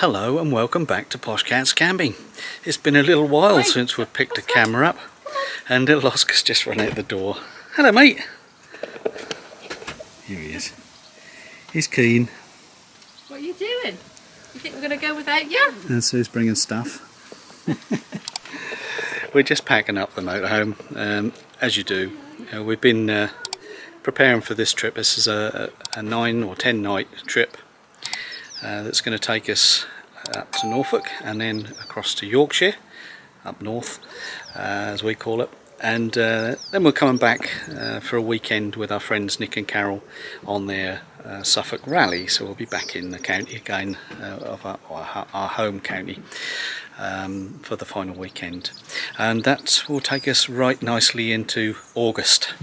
Hello and welcome back to Posh Cats Camping. It's been a little while since we've picked a camera up and little Oscar's just run out the door. Hello mate! Here he is. He's keen. What are you doing? You think we're going to go without you? And so he's bringing stuff. we're just packing up the motorhome, um, as you do. Uh, we've been uh, preparing for this trip. This is a, a nine or ten night trip uh, that's going to take us up to Norfolk and then across to Yorkshire, up north uh, as we call it. And uh, then we're coming back uh, for a weekend with our friends Nick and Carol on their uh, Suffolk rally. So we'll be back in the county again uh, of our, our, home county um, for the final weekend. And that will take us right nicely into August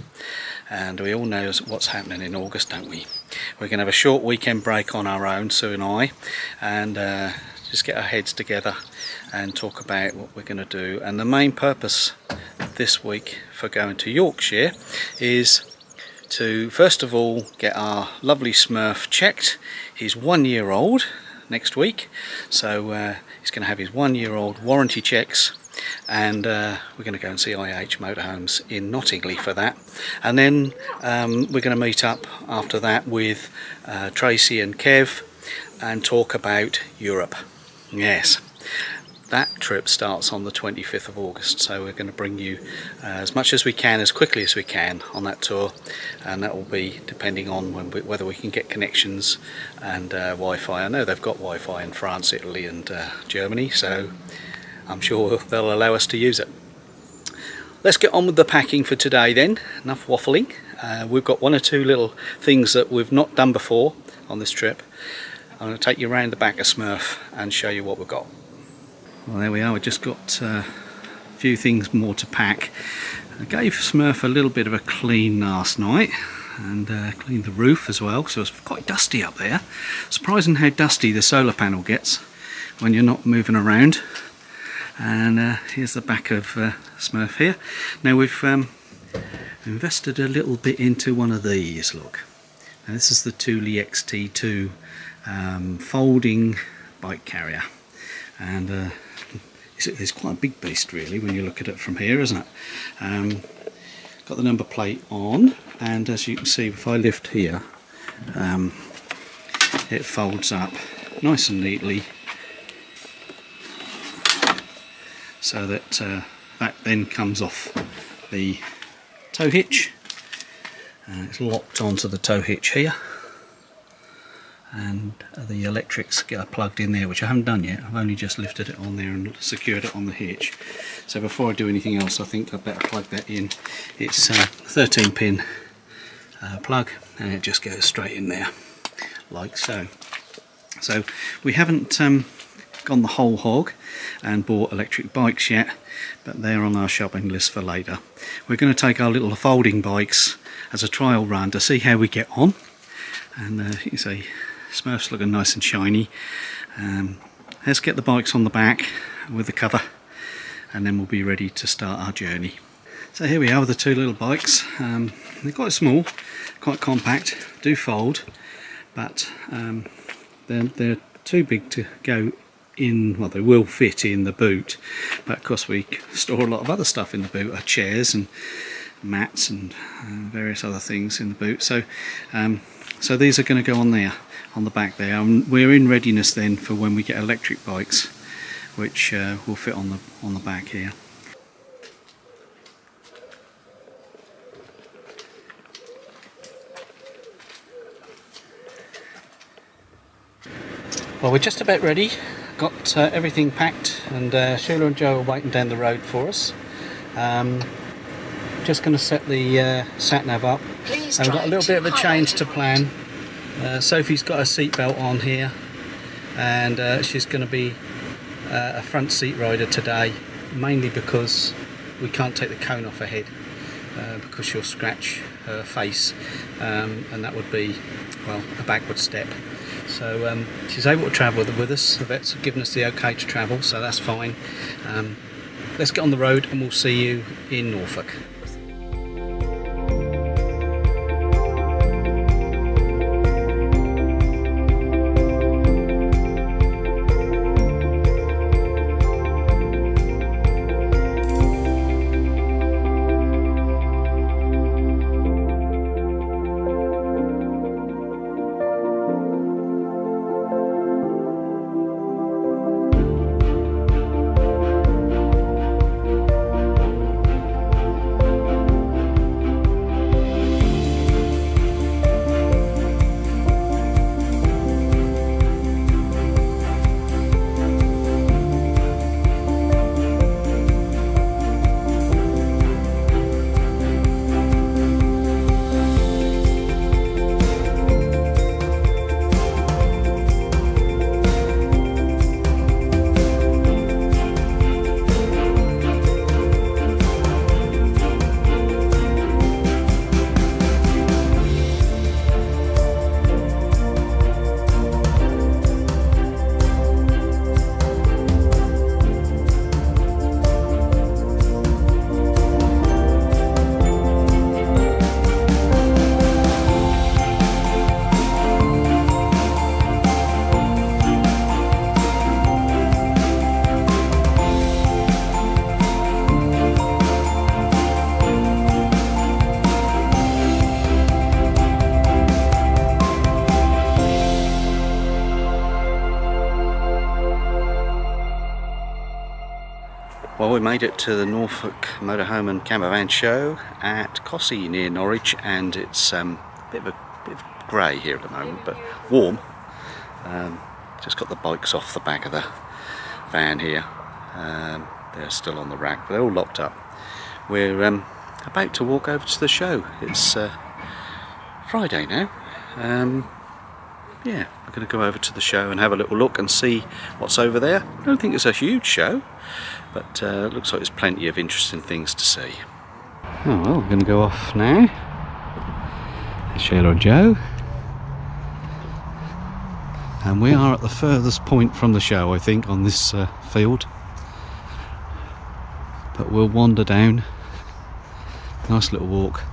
and we all know what's happening in August don't we we're going to have a short weekend break on our own Sue and I and uh, just get our heads together and talk about what we're going to do. And the main purpose this week for going to Yorkshire is to first of all get our lovely Smurf checked. He's one year old next week so uh, he's going to have his one year old warranty checks and uh, we're going to go and see IH Motorhomes in Knottingley for that. And then um, we're going to meet up after that with uh, Tracy and Kev and talk about Europe. Yes. That trip starts on the 25th of August so we're going to bring you uh, as much as we can as quickly as we can on that tour. And that will be depending on we, whether we can get connections and uh, Wi-Fi. I know they've got Wi-Fi in France Italy and uh, Germany so I'm sure they'll allow us to use it. Let's get on with the packing for today then, enough waffling. Uh, we've got one or two little things that we've not done before on this trip. I'm going to take you around the back of Smurf and show you what we've got. Well there we are, we've just got uh, a few things more to pack. I gave Smurf a little bit of a clean last night and uh, cleaned the roof as well so it's quite dusty up there. Surprising how dusty the solar panel gets when you're not moving around and uh, here's the back of uh, Smurf here. Now we've um, invested a little bit into one of these, look. Now this is the Thule XT2 um, folding bike carrier and uh, it's, it's, quite a big beast really when you look at it from here, isn't it? Um, got the number plate on and as you can see if I lift here um, it folds up nice and neatly so that uh, that then comes off the tow hitch. And it's locked onto the tow hitch here. And the electrics get plugged in there which I haven't done yet. I've only just lifted it on there and secured it on the hitch. So before I do anything else I think I'd better plug that in. It's a 13 pin uh, plug and it just goes straight in there like so. So we haven't um, gone the whole hog and bought electric bikes yet but they're on our shopping list for later. We're going to take our little folding bikes as a trial run to see how we get on and uh, you see Smurf's looking nice and shiny. Um, let's get the bikes on the back with the cover and then we'll be ready to start our journey. So here we are with the two little bikes. Um, they're quite small, quite compact, do fold, but um, they're, they're too big to go in, well they will fit in the boot, but of course we store a lot of other stuff in the boot, our chairs and mats and uh, various other things in the boot. So, um, so these are going to go on there, on the back there. Um, we're in readiness then for when we get electric bikes, which uh, will fit on the on the back here. Well, we're just about ready got uh, everything packed and uh, Sheila and Joe are waiting down the road for us. Um, just going to set the uh, sat nav up. Please and we've got a little bit of a change to plan. Uh, Sophie's got her seatbelt on here and uh, she's going to be uh, a front seat rider today mainly because we can't take the cone off her head uh, because she'll scratch her face um, and that would be well a backward step so um, she's able to travel with us. The vets have given us the okay to travel, so that's fine. Um, let's get on the road and we'll see you in Norfolk. Made it to the Norfolk Motorhome and Campervan show at Costessey near Norwich, and it's um, a bit of a bit of grey here at the moment, but warm. Um, just got the bikes off the back of the van here. Um, they're still on the rack, but they're all locked up. We're um, about to walk over to the show. It's uh, Friday now. Um, yeah, we're going to go over to the show and have a little look and see what's over there. I don't think it's a huge show, but uh, looks like there's plenty of interesting things to see. Oh well, we're going to go off now. Sheila and Joe. And we are at the furthest point from the show, I think, on this uh, field. But we'll wander down. Nice little walk.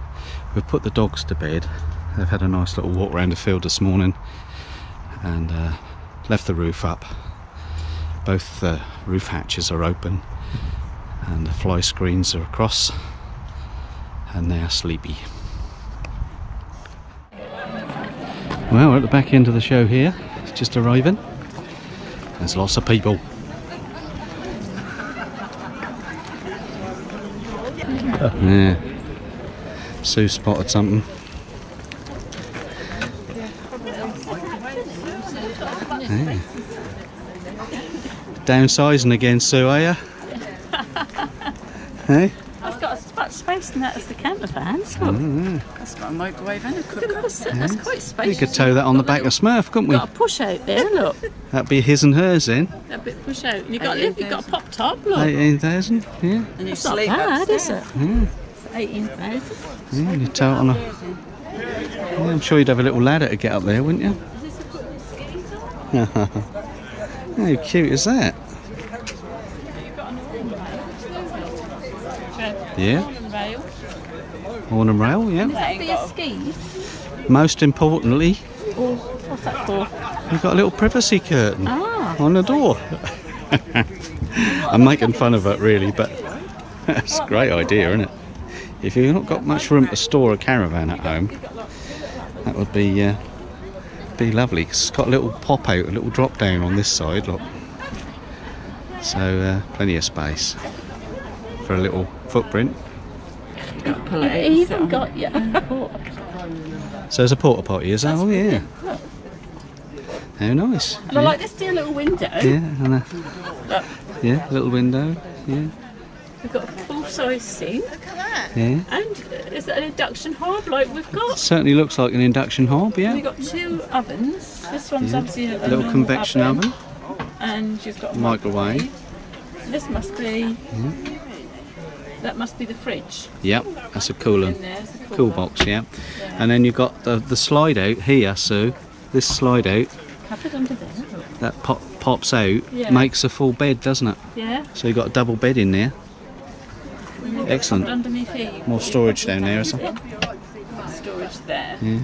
We've put the dogs to bed. They've had a nice little walk around the field this morning and uh, left the roof up. Both uh, roof hatches are open and the fly screens are across and they are sleepy. Well, we're at the back end of the show here. It's just arriving. There's lots of people. Yeah. Sue spotted something. Downsizing again, Sue, are you? hey? I've got as much space in that as the camper vans. Look, mm-hmm. That's got a microwave and a cooker. at this, that's quite We could tow that on the back of Smurf, couldn't we? Got a push out there, look. That'd be his and hers then. A bit push out. And you got a lift, you got a pop top, look. 18,000, yeah. And you It's not sleep bad, upstairs. is it? Yeah. 18,000. Yeah, you tow it on a. Yeah, I'm sure you'd have a little ladder to get up there, wouldn't you? How cute is that? Yeah, horn and rail, yeah. Is that for your skis? Most importantly, Or what's that for? you've got a little privacy curtain Ah, on the door. I'm making fun of it really, but it's a great idea, isn't it? If you've not got much room to store a caravan at home, that would be uh, be lovely. 'cause it's got a little pop out, a little drop down on this side, look. So uh, plenty of space for a little footprint. Pull it it even got your own port. So there's a porta potty, is that? Oh yeah. Look. How nice. And I like this dear little window. Yeah, and a, yeah, little window. Yeah, we've got a full size sink. yeah. And is it an induction hob like we've got? Certainly looks like an induction hob. Yeah. We've got two ovens. This one's Yeah. obviously a, A little convection oven. And you've got a Microwave. This must be. That must be the fridge. Yep, that's a cool one. In a cool, Cool one. box, yeah. And then you've got the, the slide out here, Sue. This slide out Cupboard under there. that pop, pops out Yeah. makes a full bed, doesn't it? Yeah. So you've got a double bed in there. And you've got Excellent. More storage down there, things isn't. Storage there. Yeah.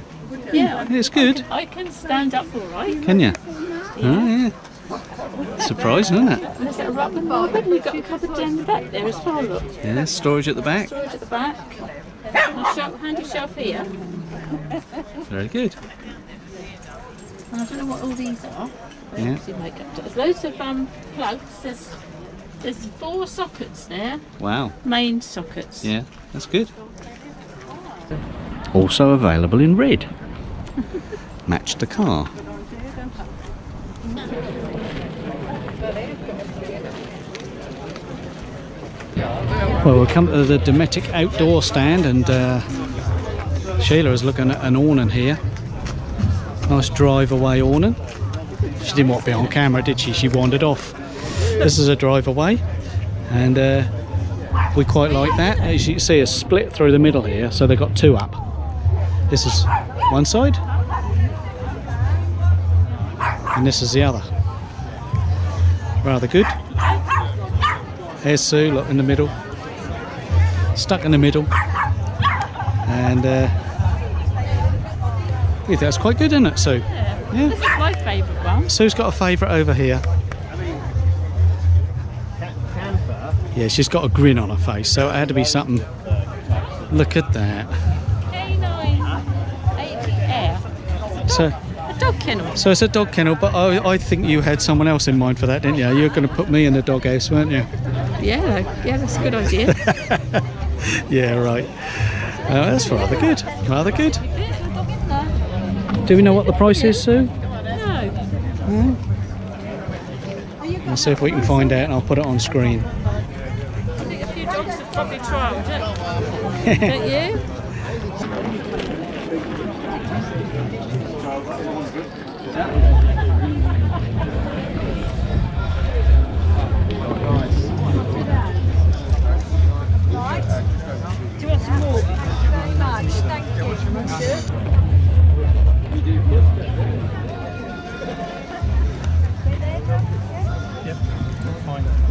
Yeah. It's good. I can stand up all right. Can you? Oh, yeah. Surprising, isn't it? And there's a rubber and you've got a cupboard down the back there as well, look. Yeah, storage at the back. Storage at the back. A shelf, handy shelf here. Very good. And I don't know what all these are. Yeah. obviously make up There's loads of um, plugs. There's, there's four sockets there. Wow. Main sockets. Yeah, that's good. Also available in red. Match the car. Well, we'll come to the Dometic outdoor stand and uh, Sheila is looking at an awning here. Nice drive away awning. She didn't want to be on camera, did she? She wandered off. This is a drive away and uh, we quite like that. As you can see, a split through the middle here, so they've got two up. This is one side, and this is the other. Rather good. There's Sue, look in the middle, stuck in the middle, and uh, think that's quite good, isn't it, Sue? Yeah. This is my favourite one. Sue's got a favourite over here. Yeah, she's got a grin on her face, so it had to be something. Look at that. K980 Air. So, A dog kennel. so it's a dog kennel, but I, I think you had someone else in mind for that, didn't you? You were going to put me in the doghouse, weren't you? Yeah, yeah, that's a good idea. Yeah, right. Uh, that's rather good. Rather good. Do we know what the price is, Sue? no. Hmm? Let's see if we can find out and I'll put it on screen. Don't you? Right. Do you want some more? very much. Thank you.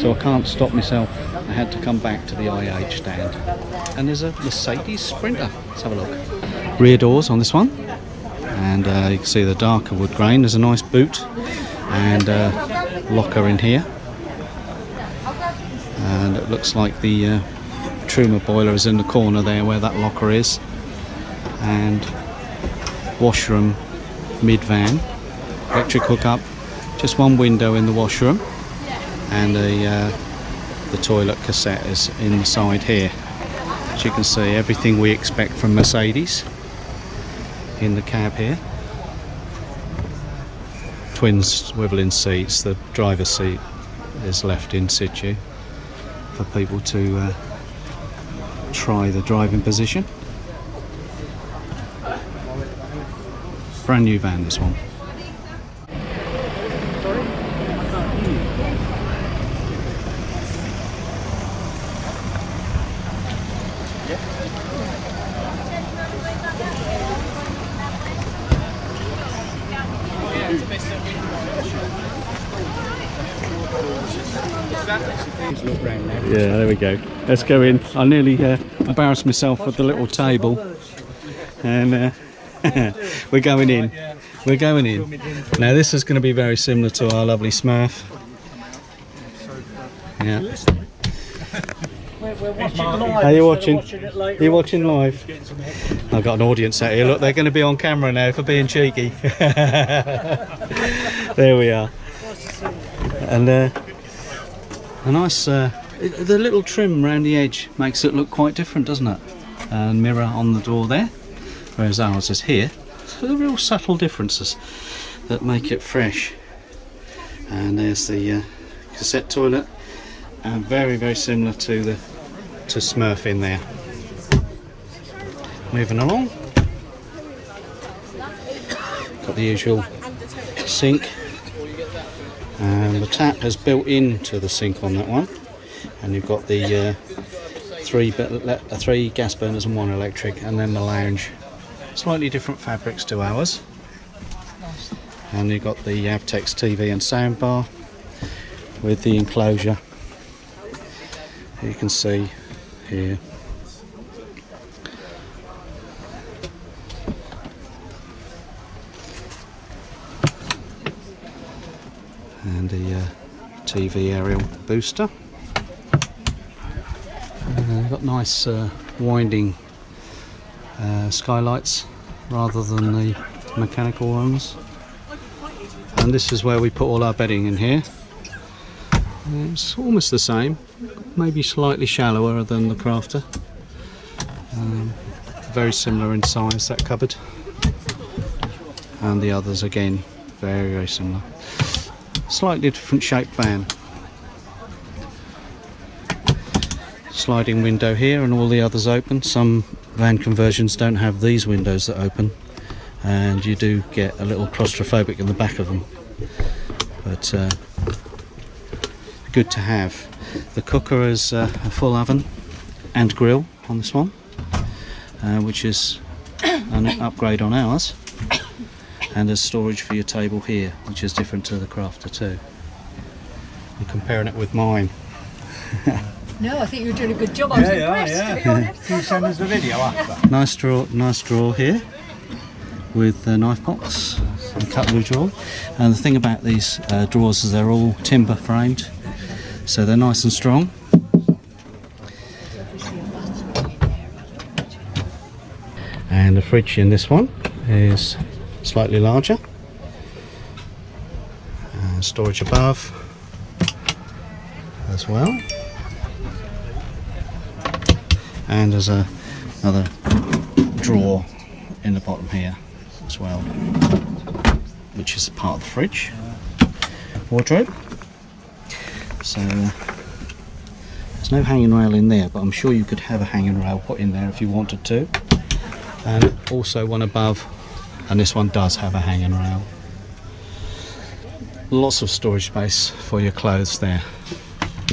So I can't stop myself. I had to come back to the IH stand. And there's a Mercedes Sprinter. Let's have a look. Rear doors on this one. And uh, you can see the darker wood grain. There's a nice boot and uh, locker in here. And it looks like the uh, Truma boiler is in the corner there where that locker is. And washroom mid van. Electric hookup. Just one window in the washroom and the uh, the toilet cassette is inside here. As you can see, everything we expect from Mercedes in the cab here. Twin swiveling seats. The driver's seat is left in situ for people to uh, try the driving position. Brand new van, this one. Yeah, there we go. Let's go in. I nearly uh, embarrassed myself with the little table, and uh, we're going in. We're going in. Now this is going to be very similar to our lovely Smurf. Yeah. Are you watching? Are you watching live? I've got an audience out here. Look, they're going to be on camera now for being cheeky. there we are. And uh, a nice, uh, the little trim round the edge makes it look quite different, doesn't it? And mirror on the door there, whereas ours is here. So the real subtle differences that make it fresh. And there's the uh, cassette toilet, and very very similar to the to Smurf in there. Moving along. Got the usual sink and the tap is built into the sink on that one and you've got the uh, three uh, three gas burners and one electric and then the lounge. Slightly different fabrics to ours. And you've got the Avtex TV and soundbar with the enclosure. You can see here. And the uh, TV aerial booster. Uh, got nice uh, winding uh, skylights rather than the mechanical ones. And this is where we put all our bedding in here. Uh, It's almost the same, maybe slightly shallower than the crafter. Um, very similar in size, that cupboard. And the others again, very, very similar. Slightly different shaped van. Sliding window here and all the others open. Some van conversions don't have these windows that open and you do get a little claustrophobic in the back of them. But uh, good to have. The cooker is uh, a full oven and grill on this one, uh, which is an upgrade on ours. And there's storage for your table here, which is different to the Crafter too I'm comparing it with mine. No, I think you're doing a good job. I was impressed, to be honest. Can you send us the video after? Nice draw, nice drawer here with a knife box and cutlery drawer. And the thing about these uh, drawers is they're all timber framed, so they're nice and strong. And the fridge in this one is slightly larger. And storage above as well. And there's a, another drawer in the bottom here as well, which is part of the fridge wardrobe. So uh, there's no hanging rail in there, but I'm sure you could have a hanging rail put in there if you wanted to. And also one above, and this one does have a hanging rail. Lots of storage space for your clothes there.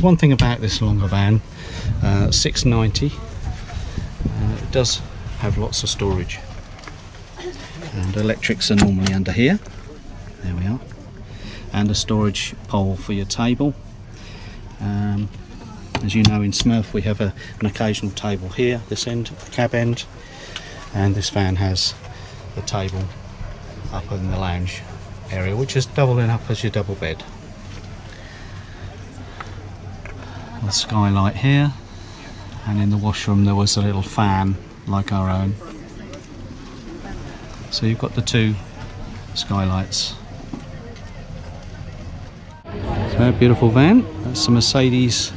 One thing about this longer van, uh, 690, uh, it does have lots of storage. And electrics are normally under here. There we are. And a storage pole for your table. Um, as you know in Smurf we have a, an occasional table here this end the cab end. And this van has the table up in the lounge area which is doubling up as your double bed. The skylight here. And in the washroom there was a little fan like our own so you've got the two skylights. So beautiful van. That's a Mercedes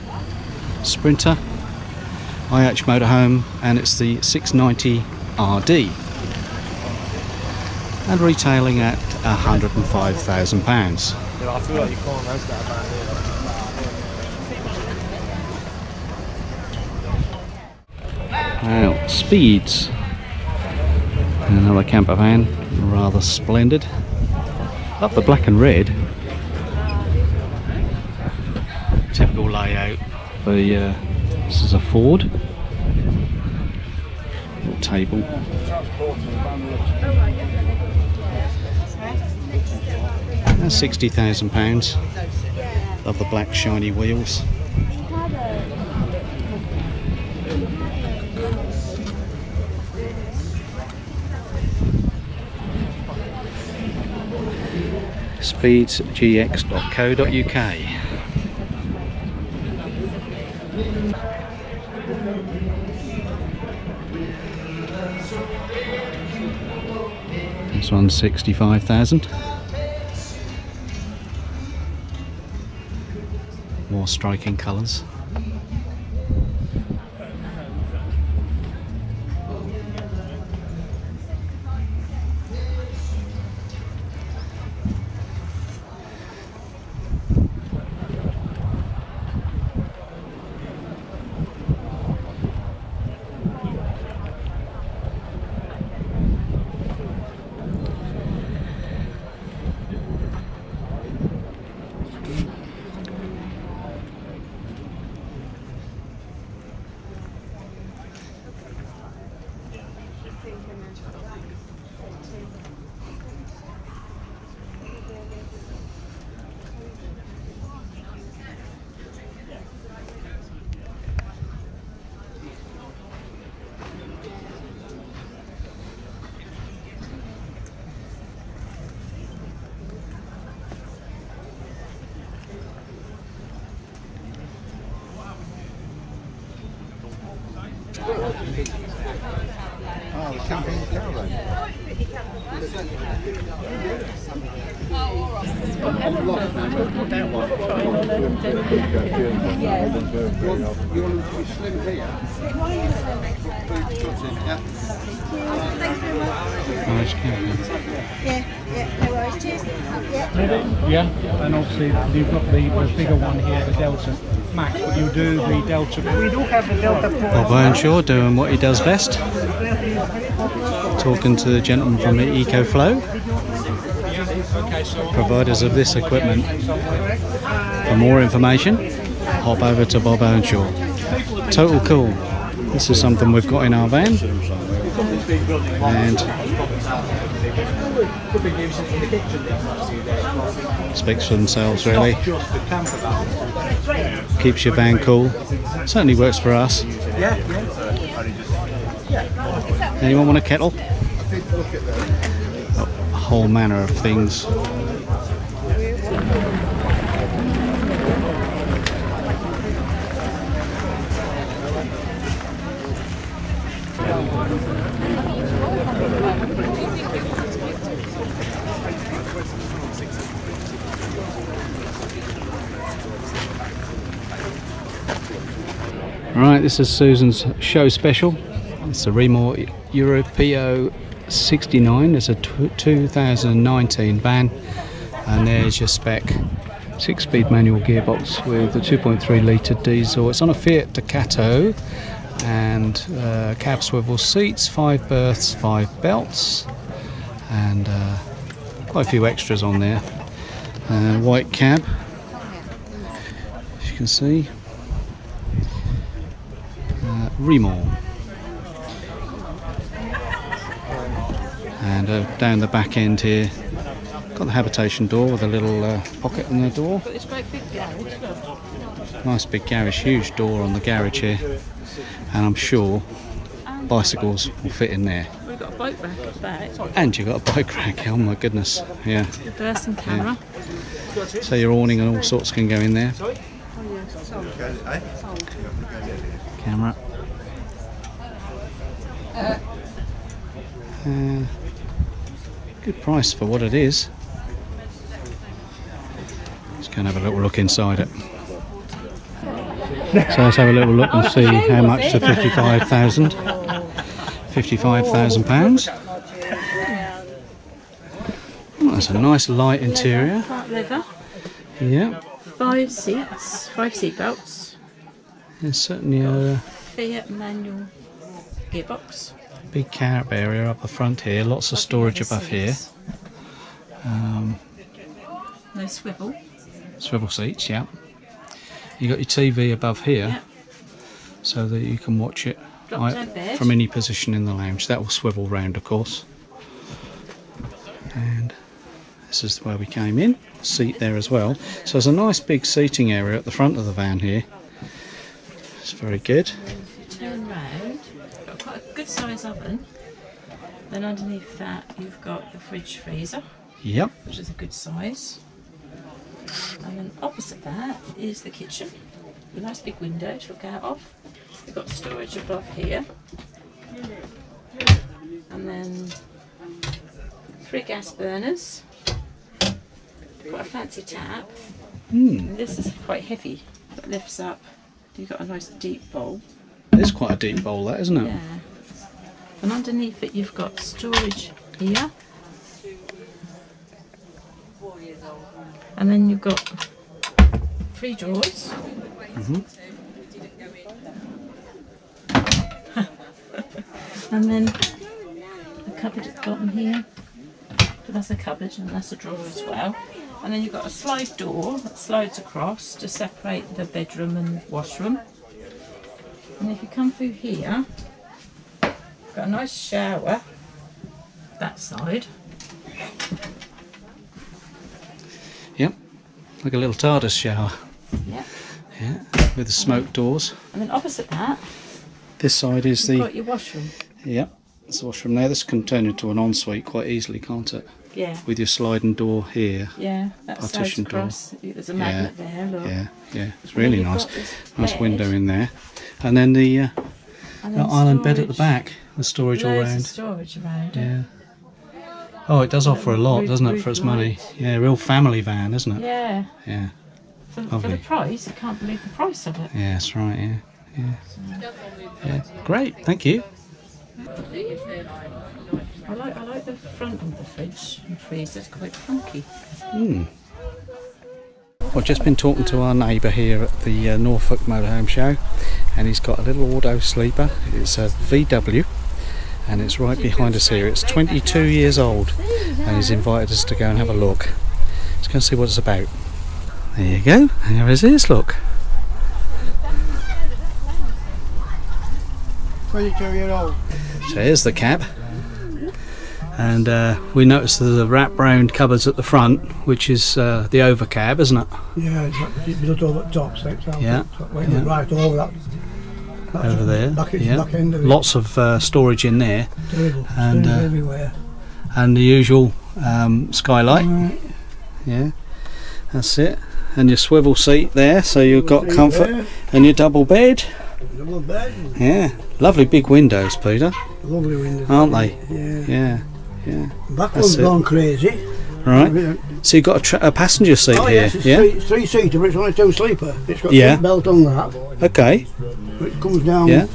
Sprinter IH motorhome and it's the 690 RD and retailing at £105,000. Yeah, I feel like you can't rest that van Now, speeds. Another camper van, rather splendid. Love the black and red. Typical layout for uh, this is a Ford. Little table. That's sixty thousand pounds. Love the black shiny wheels. speedsgx.co.uk. This one's 65,000. More striking colours. Oh, the camping caravan. You want them. Yeah, yeah, no worries. Yeah, and obviously you've got the, the bigger one here, the Delta Max, but you do the Delta. We do have the Delta Pro. Bob Earnshaw doing what he does best. Talking to the gentleman from the EcoFlow, providers of this equipment. For more information, hop over to Bob Earnshaw. Total cool. This is something we've got in our van. And speaks for themselves really. just the camper van. Keeps your van cool. Certainly works for us. Yeah, Anyone want a kettle? A whole manner of things. Right, this is Susan's show special. It's a Remor Europeo 69. It's a 2019 van, and there's your spec. Six-speed manual gearbox with a 2.3 litre diesel. It's on a Fiat Ducato, and uh, cab swivel seats, five berths, five belts, and uh, quite a few extras on there. Uh, white cab, as you can see. Remor. And uh, down the back end here, got the habitation door with a little uh, pocket in the door. Got this great big garage, look. Nice big garage, huge door on the garage here. And I'm sure bicycles will fit in there. We've got a boat rack back. And you've got a bike rack, oh my goodness. Yeah. Reverse and camera. So your awning and all sorts can go in there. Camera. Uh, good price for what it is. Let's go and have a little look inside it. So let's have a little look and see how much the 55,000. 55,000 pounds. Oh, that's a nice light interior. Leather. Yeah, Five seats. Five seat belts. there's certainly a Fiat manual gearbox. Big cab area up the front here. Lots of storage above here. Seats. No swivel. Swivel seats, yeah. You got your TV above here, Yeah. so that you can watch it I- from any position in the lounge. That will swivel round, of course. And this is where we came in. Seat there as well. So there's a nice big seating area at the front of the van here. It's very good. Turn round. Got quite a good size oven. Then underneath that you've got the fridge freezer, Yep. which is a good size. And then opposite that is the kitchen. A nice big window to look out of. We've got storage above here. And then three gas burners. Got a fancy tap. Hmm. And this is quite heavy. It lifts up. You've got a nice deep bowl. It's quite a deep bowl, that isn't it? Yeah. And underneath it you've got storage here. And then you've got three drawers. and then a cupboard at the bottom here. So that's a cupboard and that's a drawer as well. And then you've got a slide door that slides across to separate the bedroom and washroom. And if you come through here, got a nice shower that side. Yep. Like a little TARDIS shower. Yeah. Yeah. With the smoke doors. And then opposite that, This side is the. got your washroom. Yep. It's the washroom there. This can turn into an ensuite quite easily, can't it? Yeah. With your sliding door here. Yeah, that Partition door. across. There's a magnet there, look. Yeah, yeah. It's really nice. Nice window in there. And then the, uh, and the island bed at the back. Storage all Loads round. of storage around. Yeah. Oh, it does offer a lot, Roof- doesn't it, for its money? light. Yeah, real family van, isn't it? Yeah. Yeah. For, for the price, I can't believe the price of it. Yeah, that's right. Yeah. Yeah. Yeah. Great. Thank you. I like I like the front of the fridge and freezer. It's quite funky. Hmm. I've just been talking to our neighbour here at the uh, Norfolk Motorhome Show, and he's got a little AutoSleeper. It's a VW, and it's right behind us here. It's 22 years old, and he's invited us to go and have a look. Let's go and see what it's about. There you go. And there it is. Look. 22 year old. So here's the cab. And uh, we noticed there's a wrap round cupboards at the front, which is uh, the over cab, isn't it? Yeah, it's like- it's built over the top, so it's out. Yeah, So it went yeah. right over that. Over there. Back, yeah. back of. Lots of uh, storage in there, Terrible. and, uh, everywhere. and the usual um, skylight. Right. Yeah, that's it. And your swivel seat there, so you've got comfort. there, And your double bed. Double bed. Yeah, lovely big windows, Peter, Lovely windows. aren't they? Yeah. Yeah, yeah. That's one's it. gone crazy. Right. So you've got a, tra- a passenger seat Oh here. yes, it's yeah. three, three seater, but it's only two sleeper. It's got Yeah. a belt on that. Okay. It comes down Yeah.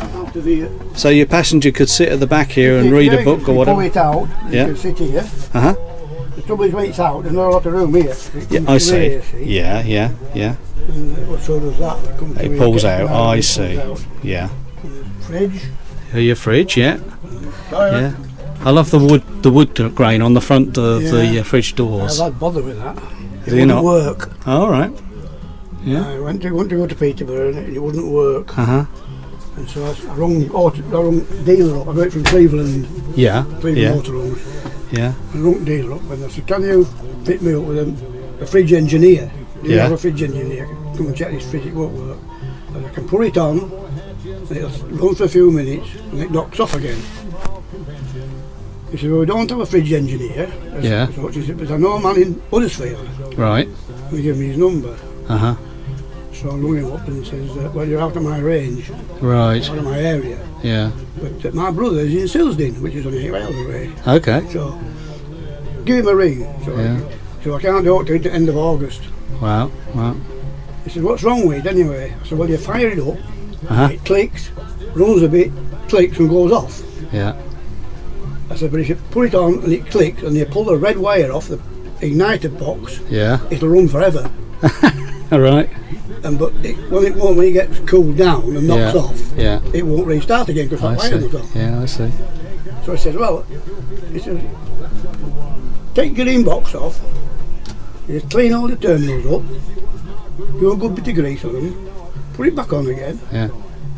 after the. So your passenger could sit at the back here and read a book or Pull it out. Yeah. Sit here. Uh huh. The trouble is when it's out, there's not a lot of room here. Yeah, I see. here, see? Yeah, yeah, yeah. And uh, so does that. It, comes It pulls out. round, I see. out. Yeah. Fridge. Here your fridge. Yeah, yeah. I love the wood, the wood grain on the front of the uh, fridge doors. I've had bother with that. It Do wouldn't work. All right. Yeah. I went to, went to go to Peterborough and it, wouldn't work. Uh huh. And so I, I rung, auto, I rung dealer up. I it from Cleveland, Yeah. Cleveland Yeah. Motorhomes. Yeah. I rung dealer up and I said, can you fit me up with a, a fridge engineer? Do you Yeah. have a fridge engineer? Come and check this fridge, it won't work. And I can put it on, and it'll run for a few minutes, and it knocks off again. He said, well, we don't have a fridge engineer. as Yeah. such." He said, but I know a man in Huddersfield. Right. He gave me his number. Uh huh. So I rung him up and he says, uh, well, you're out of my range, Right. out of my area. Yeah. But uh, my brother's in Silsden, which is only eight miles away. Okay. So give him a ring. So, Yeah. so I can't do it till the end of August. Wow. Wow. He said, what's wrong with it anyway? I said, well, you fire it up, Uh huh. it clicks, runs a bit, clicks and goes off. Yeah. I said, but if you put it on and it clicks and you pull the red wire off the igniter box, Yeah. it'll run forever. All right. And but it, when it won't, when it gets cooled down and knocks Yeah. off, Yeah. it won't restart again because that wire was off. Yeah, I see. So I said, well, he said, take your inbox off, you clean all the terminals up, do a good bit of grease on them, put it back on again, Yeah.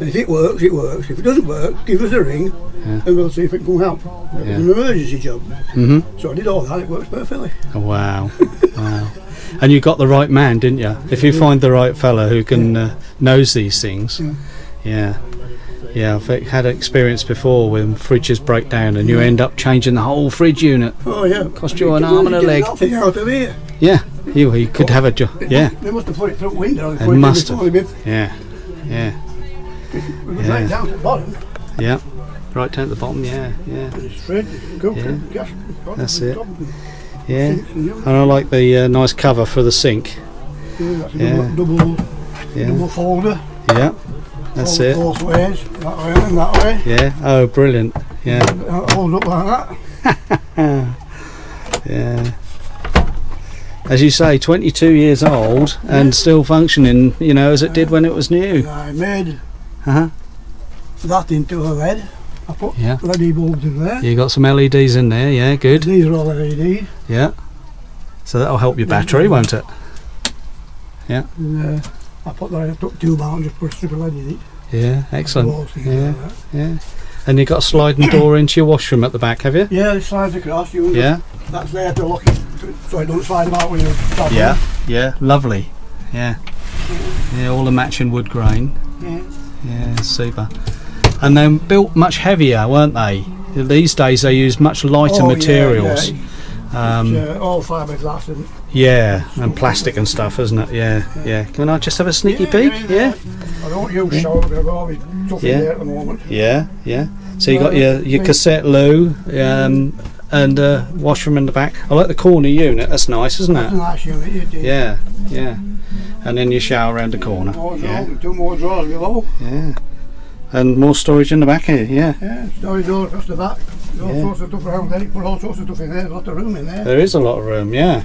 And if it works, it works. If it doesn't work, give us a ring, Yeah. and we'll see if it can help. It's Yeah. an emergency job. Mhm. So I did all that, it works perfectly. Oh, Wow. wow. And you got the right man, didn't you? If you find the right fella who can uh, knows these things. Yeah. Yeah, I've had experience before when fridges break down and you end up changing the whole fridge unit. Oh yeah. Cost you an arm and a leg. out of here. Yeah, you, you could have a job. Yeah, They must have put it through the window. They must have. yeah, yeah, Yeah. right down at the bottom. yeah. Right down at the bottom. Yeah, yeah, And it's Fred, go Yeah. gas. That's it. yeah. and I like the uh, nice cover for the sink. Yeah, that's a Yeah. double, double, Yeah, double folder. yeah. That's it. Both ways, that way and that way. Yeah. Oh, brilliant. Yeah, Uh, Hold up like that. yeah. As you say, 22 years old and still functioning. You know, as it did when it was new. I made Uh huh. that into a red. I put Yeah. LED bulbs in there. You got some LEDs in there. Yeah, good. These are all LED. Yeah. So that'll help your battery, won't it? And, uh, I put that, I took two bar and just put a strip of LED in it. Yeah, excellent. Yeah, like yeah. And you've got a sliding door into your washroom at the back, have you? Yeah, it slides across. You Yeah. That's there to lock it so it don't slide about when you stop. Yeah. Yeah. Lovely. Yeah. Yeah, all the matching wood grain. Yeah. Yeah, super. And then built much heavier, weren't they? These days they use much lighter Oh, materials. yeah. Um, uh, all fiberglass and yeah, and plastic and stuff, isn't it? Yeah, yeah. Can I just have a sneaky Yeah, peek? yeah, Yeah. I don't use shower because I've always tough Yeah. at the moment. Yeah, yeah. So you got your your cassette loo, um, and uh, washroom in the back. I like the corner unit. That's nice, isn't it? nice unit. Yeah, yeah. And then your shower around the corner. More Yeah, two more drawers below. yeah. And more storage in the back here. Yeah, Yeah, storage door across the back. There's all Yeah. sorts of stuff around there. You put all sorts of stuff in there. There's a lot of room in there. There is a lot of room, yeah.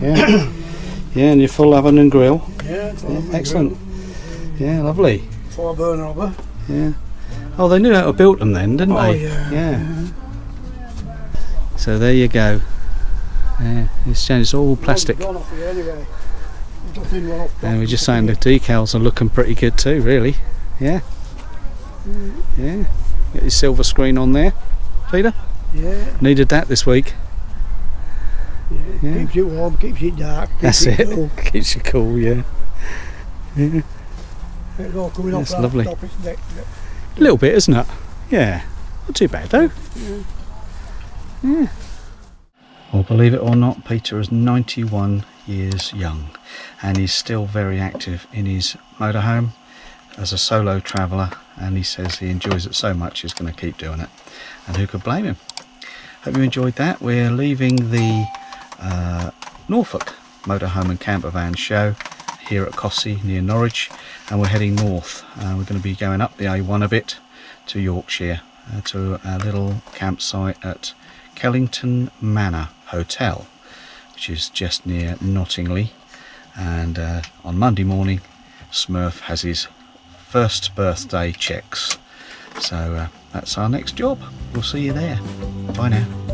Yeah. yeah, and your full oven and grill. Yeah, Yeah, excellent. Yeah, lovely. Four burner over. Yeah. Oh, they knew how to build them then, didn't Oh, they? yeah, Yeah. So there you go. Yeah, it's, it's all plastic. Gone off here anyway. Little thin one off And we're just saying the decals are looking pretty good too, really. Yeah. Mm. Yeah. Get your silver screen on there, Peter. Yeah, Needed that this week. Yeah. keeps it warm, keeps it dark. Keeps That's it. cool. Keeps you cool, yeah. It's all coming That's off lovely. top. It's deck, deck. A little bit, isn't it? Yeah. Not too bad though. Yeah. Well, believe it or not, Peter is 91 years young and he's still very active in his motorhome as a solo traveller and he says he enjoys it so much he's going to keep doing it. And who could blame him? Hope you enjoyed that. We're leaving the uh, Norfolk Motorhome and Camper Van show here at Costessey near Norwich and we're heading north. Uh, we're going to be going up the A1 a bit to Yorkshire uh, to a little campsite at Kellington Manor Hotel which is just near Knottingley. And uh, on Monday morning Smurf has his first birthday checks. So uh, that's our next job. We'll see you there. Bye now